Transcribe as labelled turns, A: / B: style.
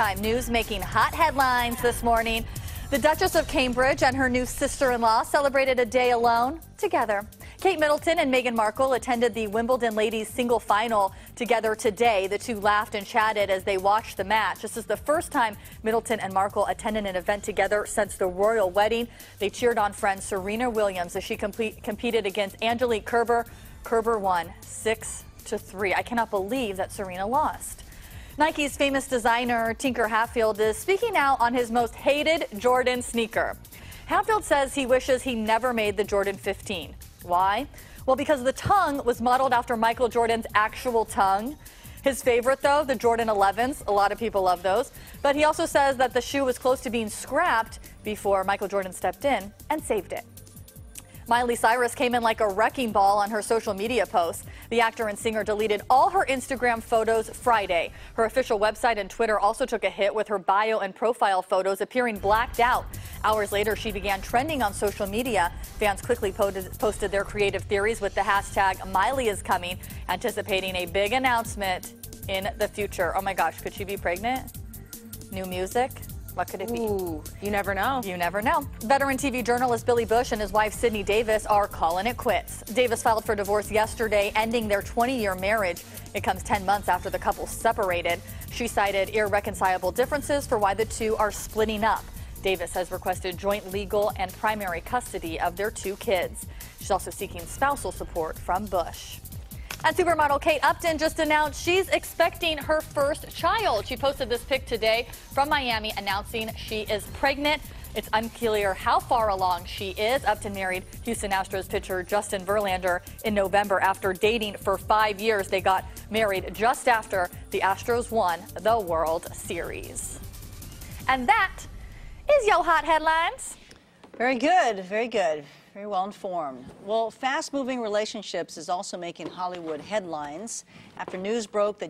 A: time. News making hot headlines this morning. The Duchess of Cambridge and her new sister-in-law celebrated a day alone together. Kate Middleton and Meghan Markle attended the Wimbledon ladies single final together today. The two laughed and chatted as they watched the match. This is the first time Middleton and Markle attended an event together since the royal wedding. They cheered on friend Serena Williams as she complete, competed against Angelique Kerber. Kerber won 6 to 3. I cannot believe that Serena lost. Nike's famous designer Tinker Hatfield is speaking out on his most hated Jordan sneaker. Hatfield says he wishes he never made the Jordan 15. Why? Well, because the tongue was modeled after Michael Jordan's actual tongue. His favorite, though, the Jordan 11s. A lot of people love those. But he also says that the shoe was close to being scrapped before Michael Jordan stepped in and saved it. Miley Cyrus came in like a wrecking ball on her social media posts. The actor and singer deleted all her Instagram photos Friday. Her official website and Twitter also took a hit with her bio and profile photos appearing blacked out. Hours later, she began trending on social media. Fans quickly posted their creative theories with the hashtag Miley is coming, anticipating a big announcement in the future. Oh my gosh, could she be pregnant? New music? What could it be?
B: Ooh, you never know.
A: You never know. Veteran TV journalist Billy Bush and his wife Sydney Davis are calling it quits. Davis filed for divorce yesterday, ending their 20-year marriage. It comes 10 months after the couple separated. She cited irreconcilable differences for why the two are splitting up. Davis has requested joint legal and primary custody of their two kids. She's also seeking spousal support from Bush. And supermodel Kate Upton just announced she's expecting her first child. She posted this pic today from Miami announcing she is pregnant. It's unclear how far along she is. Upton married Houston Astros pitcher Justin Verlander in November after dating for five years. They got married just after the Astros won the World Series. And that is Yo Hot Headlines.
C: Very good, very good. Very well informed. Well, fast moving relationships is also making Hollywood headlines after news broke that